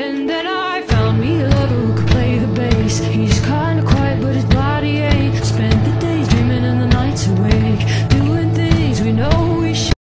And then I found me a lover girl.